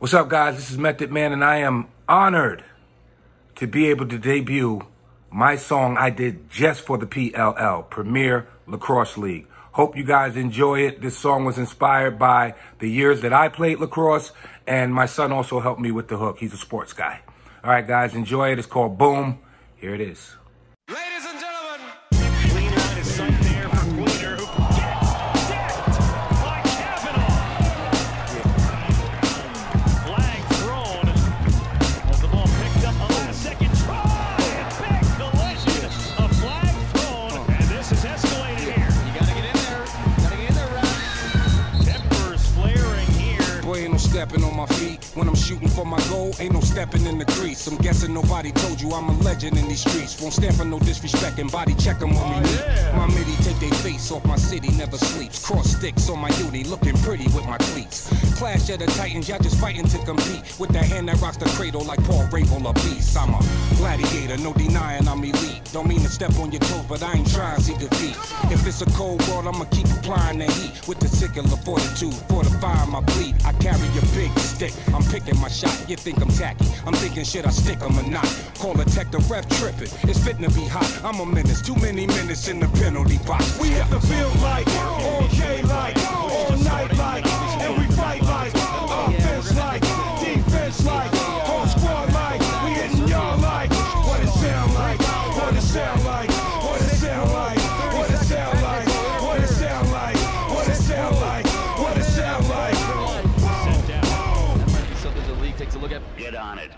What's up, guys? This is Method Man, and I am honored to be able to debut my song I did just for the PLL, Premier Lacrosse League. Hope you guys enjoy it. This song was inspired by the years that I played lacrosse, and my son also helped me with the hook. He's a sports guy. All right, guys, enjoy it. It's called Boom. Here it is. Ladies and gentlemen, stepping on my feet. When I'm shooting for my goal, ain't no stepping in the crease. I'm guessing nobody told you I'm a legend in these streets. Won't stand for no disrespect and body check 'em when we meet. Oh, my midi take their face off my city, never sleeps. Cross sticks on my uni, looking pretty with my cleats. Clash of the Titans, y'all just fighting to compete. With the hand that rocks the cradle like Paul Rabil, a beast. I'm a gladiator, no denying I'm elite. Don't mean to step on your toes, but I ain't trying to see defeat. If it's a cold world, I'ma keep applying the heat with the secular fortitude, fortifying my bleed. I'm picking my shot. You think I'm tacky? I'm thinking, should I stick 'em or not? Call a tech the ref tripping. It's fitting to be hot. I'm a menace, too many minutes in the penalty box. We hit the takes a look at. Get on it.